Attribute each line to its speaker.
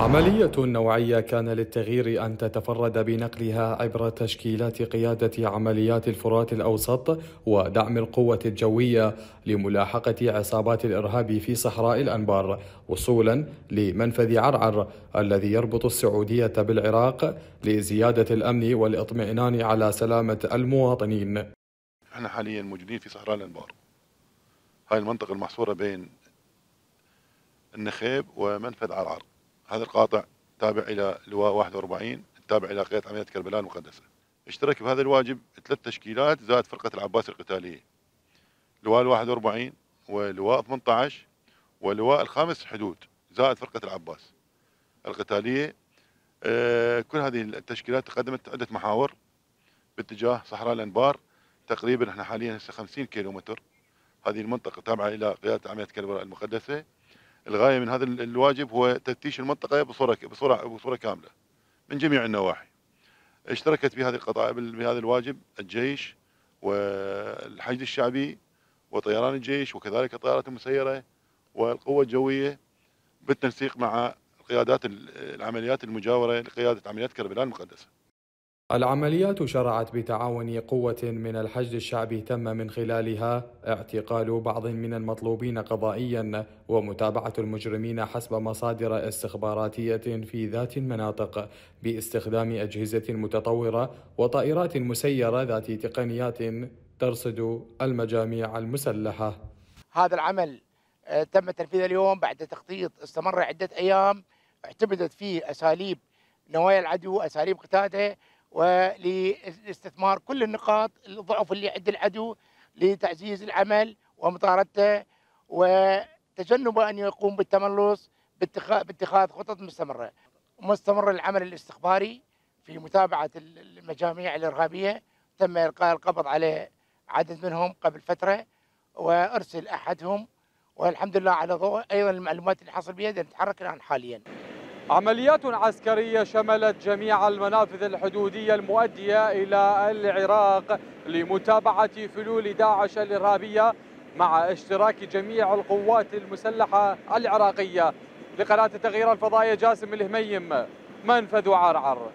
Speaker 1: عملية نوعية كان للتغيير أن تتفرد بنقلها عبر تشكيلات قيادة عمليات الفرات الأوسط ودعم القوة الجوية لملاحقة عصابات الإرهاب في صحراء الأنبار وصولا لمنفذ عرعر الذي يربط السعودية بالعراق لزيادة الأمن والإطمئنان على سلامة المواطنين.
Speaker 2: إحنا حاليا موجودين في صحراء الأنبار. هاي المنطقة المحصورة بين النخيب ومنفذ عرعر. هذا القاطع تابع إلى لواء 41 التابع إلى قيادة عمليات كربلاء المقدسة. اشترك بهذا الواجب ثلاث تشكيلات زائد فرقة العباس القتالية. لواء 41 ولواء 18 ولواء الخامس حدود زائد فرقة العباس القتالية. آه، كل هذه التشكيلات تقدمت عدة محاور باتجاه صحراء الأنبار. تقريبا إحنا حاليا هسه 50 كيلو متر هذه المنطقة تابعة إلى قيادة عمليات كربلاء المقدسة. الغاية من هذا الواجب هو تفتيش المنطقة بصورة بصورة بصورة كاملة من جميع النواحي. اشتركت في هذه القضايا بهذا الواجب الجيش والحشد الشعبي وطيران الجيش وكذلك الطائرات المسيرة والقوة الجوية بالتنسيق مع قيادات العمليات المجاورة لقيادة عمليات كربلاء المقدسة.
Speaker 1: العمليات شرعت بتعاون قوة من الحشد الشعبي تم من خلالها اعتقال بعض من المطلوبين قضائيا ومتابعة المجرمين حسب مصادر استخباراتية في ذات المناطق باستخدام أجهزة متطورة وطائرات مسيرة ذات تقنيات ترصد المجاميع المسلحة.
Speaker 3: هذا العمل آه، تم تنفيذه اليوم بعد تخطيط استمر عدة أيام اعتمدت فيه أساليب نوايا العدو أساليب قتاده ولاستثمار كل النقاط الضعف اللي عند العدو لتعزيز العمل ومطاردته وتجنب أن يقوم بالتملص باتخاذ خطط مستمرة. مستمر العمل الاستخباري في متابعة المجاميع الإرهابية تم إلقاء القبض على عدد منهم قبل فترة وأرسل أحدهم والحمد لله على ضوء أيضا المعلومات اللي حصل بها نتحرك الآن حاليا.
Speaker 4: عمليات عسكرية شملت جميع المنافذ الحدودية المؤدية إلى العراق لمتابعة فلول داعش الإرهابية مع اشتراك جميع القوات المسلحة العراقية. لقناة التغيير الفضائية جاسم الهميم منفذ عرعر.